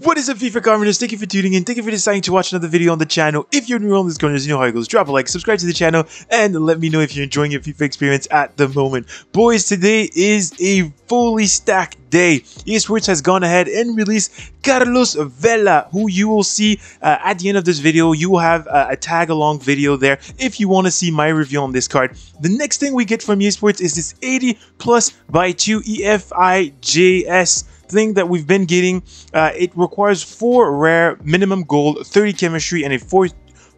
What is up FIFA commoners? Thank you for tuning in. Thank you for deciding to watch another video on the channel. If you're new on this corner, you know how it goes. Drop a like, subscribe to the channel, and let me know if you're enjoying your FIFA experience at the moment. Boys, today is a fully stacked day. EA Sports has gone ahead and released Carlos Vela, who you will see uh, at the end of this video. You will have uh, a tag along video there if you want to see my review on this card. The next thing we get from EA Sports is this 80 plus by 2 EFIGS thing that we've been getting. Uh, it requires four rare, minimum gold, 30 chemistry, and a four.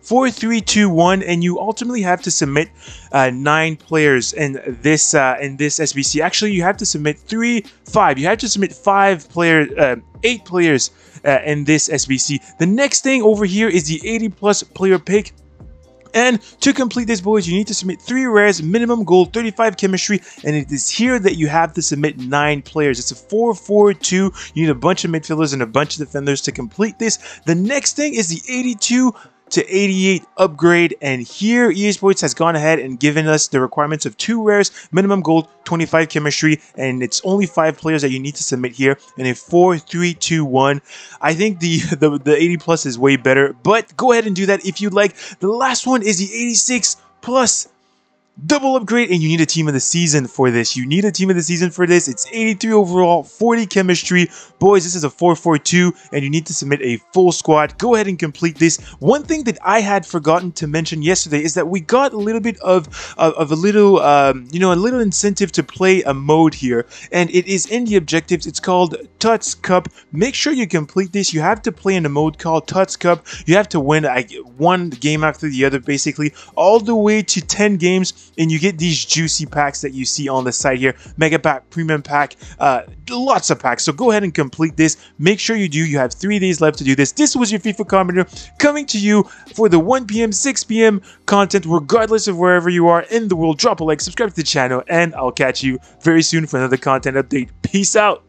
4 3 2 1 and you ultimately have to submit uh, nine players in this uh, in this SBC actually you have to submit three five you have to submit five players uh, eight players uh, in this SBC the next thing over here is the 80 plus player pick and to complete this, boys, you need to submit 3 rares, minimum gold, 35 chemistry, and it is here that you have to submit 9 players. It's a 4-4-2. You need a bunch of midfielders and a bunch of defenders to complete this. The next thing is the 82 to 88 upgrade and here EA Sports has gone ahead and given us the requirements of two rares, minimum gold, 25 chemistry, and it's only five players that you need to submit here in a 4 3 2 1. I think the, the, the 80 plus is way better, but go ahead and do that if you'd like. The last one is the 86 plus double upgrade and you need a team of the season for this. You need a team of the season for this. It's 83 overall 40 chemistry. Boys this is a 442 and you need to submit a full squad. Go ahead and complete this. One thing that i had forgotten to mention yesterday is that we got a little bit of of, of a little um, you know a little incentive to play a mode here and it is in the objectives. It's called TOTS cup. Make sure you complete this. You have to play in a mode called TOTS cup. You have to win like one game after the other basically all the way to 10 games and you get these juicy packs that you see on the side here. Mega pack premium pack uh, lots of packs. So go ahead and complete this. Make sure you do. You have three days left to do this. This was your fifa commoner coming to you for the 1 p.m 6 p.m content regardless of wherever you are in the world. Drop a like subscribe to the channel and i'll catch you very soon for another content update. Peace out